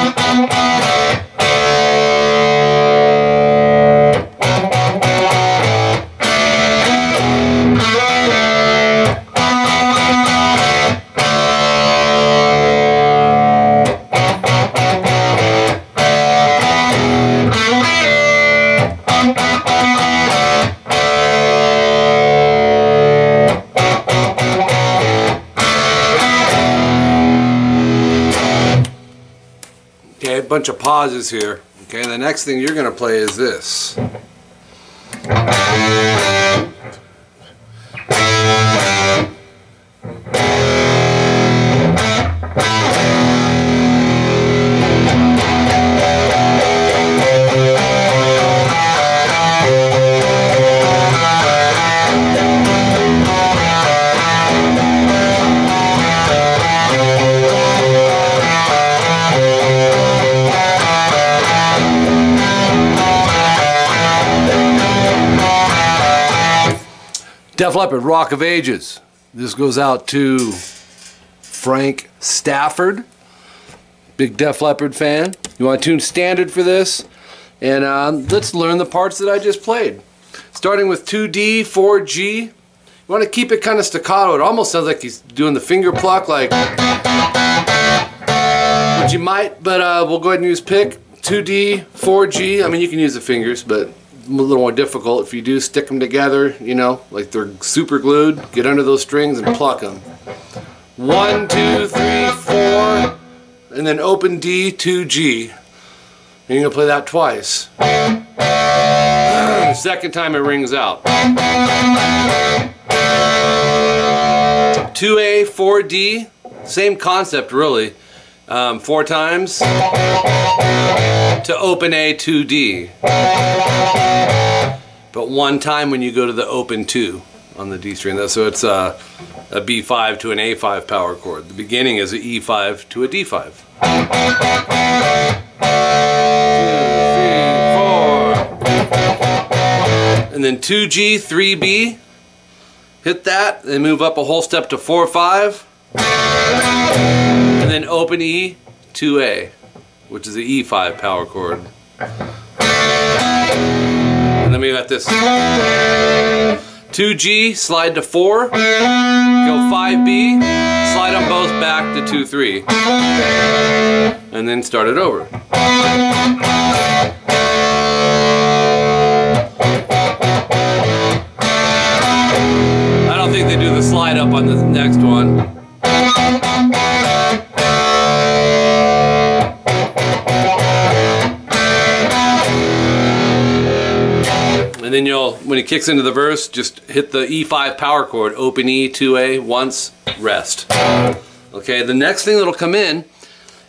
Okay, bunch of pauses here. Okay, the next thing you're going to play is this. Def Leppard, Rock of Ages. This goes out to Frank Stafford, big Def Leppard fan. You want to tune standard for this? And uh, let's learn the parts that I just played. Starting with 2D, 4G. You want to keep it kind of staccato. It almost sounds like he's doing the finger pluck, like. Which you might, but uh, we'll go ahead and use pick. 2D, 4G. I mean, you can use the fingers, but a little more difficult. If you do stick them together, you know, like they're super glued, get under those strings and pluck them. One, two, three, four, and then open D, to G. And you're to play that twice. The second time it rings out. 2A, 4D, same concept really. Um, four times to open A, 2D. But one time when you go to the open 2 on the D string. So it's a, a B5 to an A5 power chord. The beginning is an E5 to a D5. And then 2G, 3B, hit that, then move up a whole step to 4, 5, and then open E, 2A, which is the E5 power chord. And then we got this 2G, slide to 4, go 5B, slide them both back to 2, 3, and then start it over. I don't think they do the slide up on the next one. When he kicks into the verse, just hit the E5 power chord, open E, 2A, once, rest. Okay, the next thing that'll come in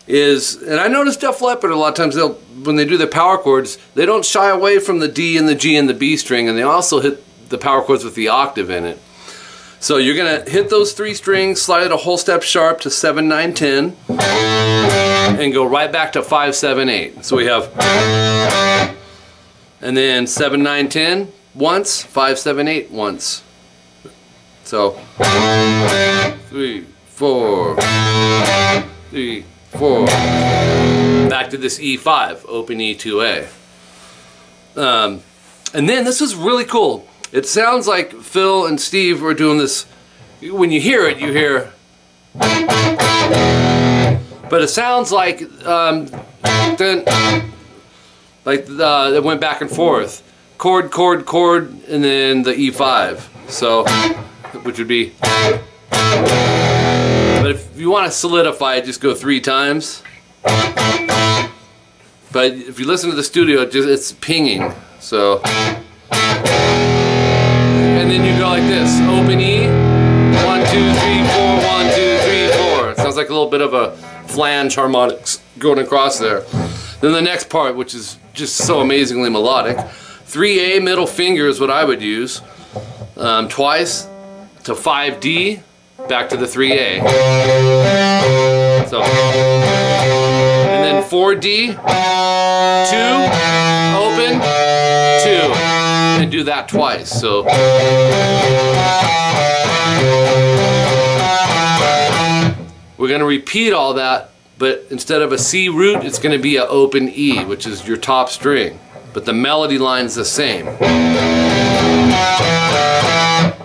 is, and I notice Def Leppard a lot of times, they'll when they do their power chords, they don't shy away from the D and the G and the B string, and they also hit the power chords with the octave in it. So you're gonna hit those three strings, slide it a whole step sharp to 7, 9, 10, and go right back to 5, 7, 8. So we have, and then 7, 9, 10 once, five, seven, eight once. So, three, four, three, four. Back to this E5, open E2A. Um, and then this is really cool. It sounds like Phil and Steve were doing this. When you hear it, you hear. But it sounds like um, then, like uh, it went back and forth, chord, chord, chord, and then the E5. So, which would be. But if you want to solidify it, just go three times. But if you listen to the studio, it just it's pinging. So. And then you go like this, open E, one, two, three, four, one, two, three, four. It sounds like a little bit of a flange harmonics going across there. Then the next part, which is just so amazingly melodic, 3A middle finger is what I would use. Um, twice to 5D, back to the 3A. So, and then 4D, 2, open, 2 and do that twice. So we're going to repeat all that but instead of a C root, it's going to be an open E, which is your top string. But the melody line's the same.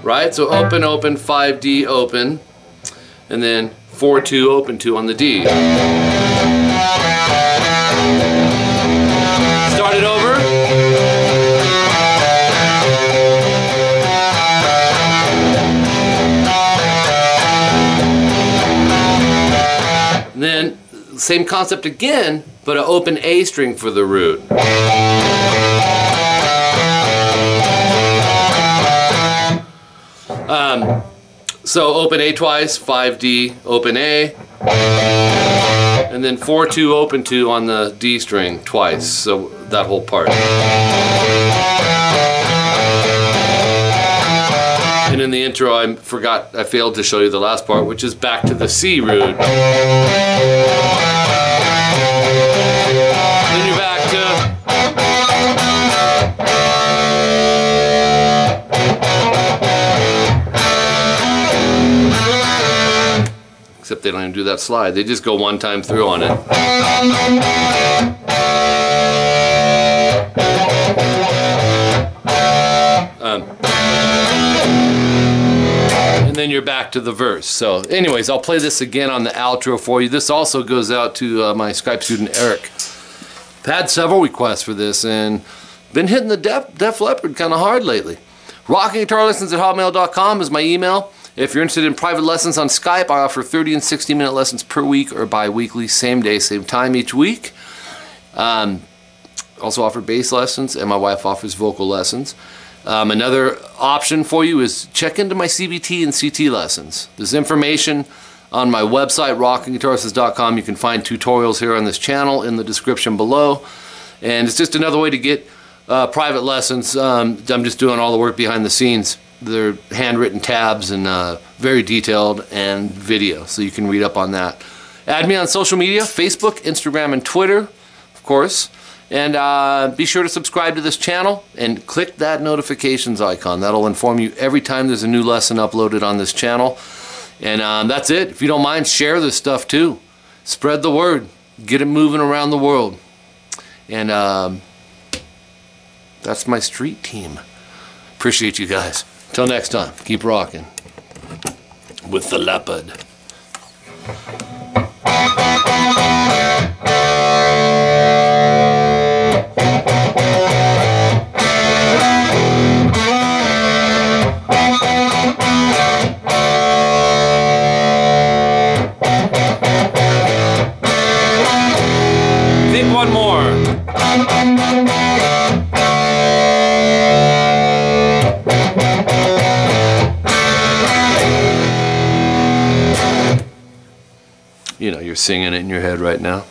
Right? So open, open, 5D, open, and then 4-2, open 2 on the D. Start it over. And then same concept again, but an open A string for the root. Um, so open A twice, 5D, open A, and then 4-2, open 2 on the D string twice, so that whole part. And in the intro, I forgot, I failed to show you the last part, which is back to the C root. They don't even do that slide. They just go one time through on it. Um, and then you're back to the verse. So, anyways, I'll play this again on the outro for you. This also goes out to uh, my Skype student Eric. I've had several requests for this and been hitting the Def, Def Leppard kind of hard lately. Rocking Guitar Lessons at hotmail.com is my email. If you're interested in private lessons on Skype, I offer 30 and 60 minute lessons per week or bi weekly, same day, same time each week. Um, also offer bass lessons, and my wife offers vocal lessons. Um, another option for you is check into my CVT and CT lessons. There's information on my website, rockingguitarlessons.com. You can find tutorials here on this channel in the description below. And it's just another way to get uh, private lessons. Um, I'm just doing all the work behind the scenes. They're handwritten tabs and uh, very detailed and video, so you can read up on that. Add me on social media, Facebook, Instagram, and Twitter, of course. And uh, be sure to subscribe to this channel and click that notifications icon. That'll inform you every time there's a new lesson uploaded on this channel. And um, that's it. If you don't mind, share this stuff too. Spread the word. Get it moving around the world. And um, that's my street team. Appreciate you guys. Till next time, keep rocking with the leopard. singing it in your head right now?